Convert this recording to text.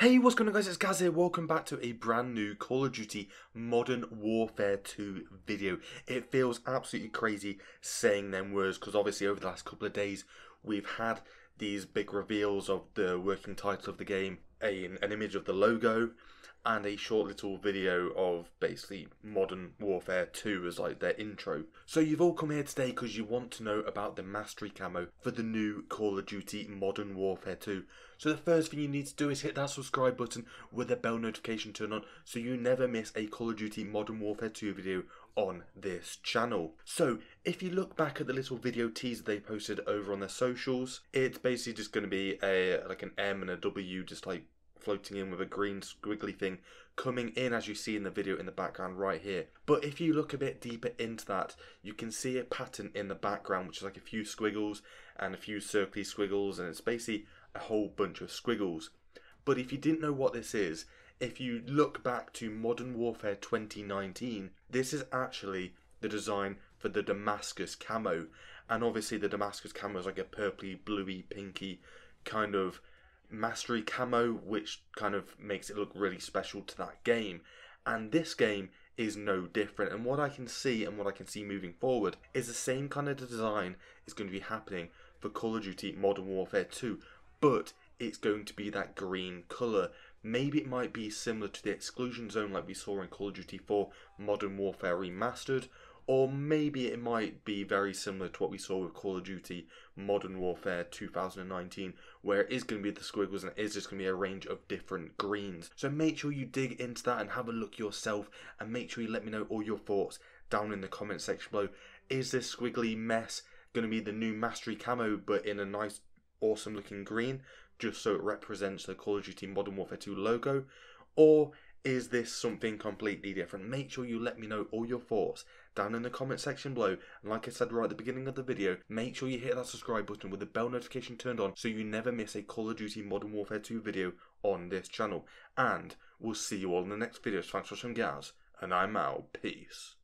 Hey, what's going on guys, it's Gaz here, welcome back to a brand new Call of Duty Modern Warfare 2 video. It feels absolutely crazy saying them words because obviously over the last couple of days we've had these big reveals of the working title of the game, a, an image of the logo, and a short little video of basically Modern Warfare 2 as like their intro. So you've all come here today because you want to know about the mastery camo for the new Call of Duty Modern Warfare 2. So the first thing you need to do is hit that subscribe button with the bell notification turned on so you never miss a Call of Duty Modern Warfare 2 video on this channel. So if you look back at the little video teaser they posted over on their socials, it's basically just going to be a like an M and a W just like floating in with a green squiggly thing coming in as you see in the video in the background right here. But if you look a bit deeper into that, you can see a pattern in the background which is like a few squiggles and a few circly squiggles and it's basically a whole bunch of squiggles. But if you didn't know what this is, if you look back to Modern Warfare 2019, this is actually the design for the Damascus camo. And obviously the Damascus camo is like a purpley, bluey, pinky kind of mastery camo, which kind of makes it look really special to that game. And this game is no different. And what I can see and what I can see moving forward is the same kind of design is going to be happening for Call of Duty Modern Warfare 2, but it's going to be that green colour. Maybe it might be similar to the exclusion zone like we saw in Call of Duty 4 Modern Warfare Remastered, or maybe it might be very similar to what we saw with Call of Duty Modern Warfare 2019, where it is going to be the squiggles and it is just going to be a range of different greens. So make sure you dig into that and have a look yourself, and make sure you let me know all your thoughts down in the comment section below. Is this squiggly mess going to be the new Mastery camo, but in a nice, awesome looking green, just so it represents the Call of Duty Modern Warfare 2 logo? Or is this something completely different? Make sure you let me know all your thoughts down in the comment section below. And like I said right at the beginning of the video, make sure you hit that subscribe button with the bell notification turned on so you never miss a Call of Duty Modern Warfare 2 video on this channel. And we'll see you all in the next video. Thanks for watching, guys, and I'm out. Peace.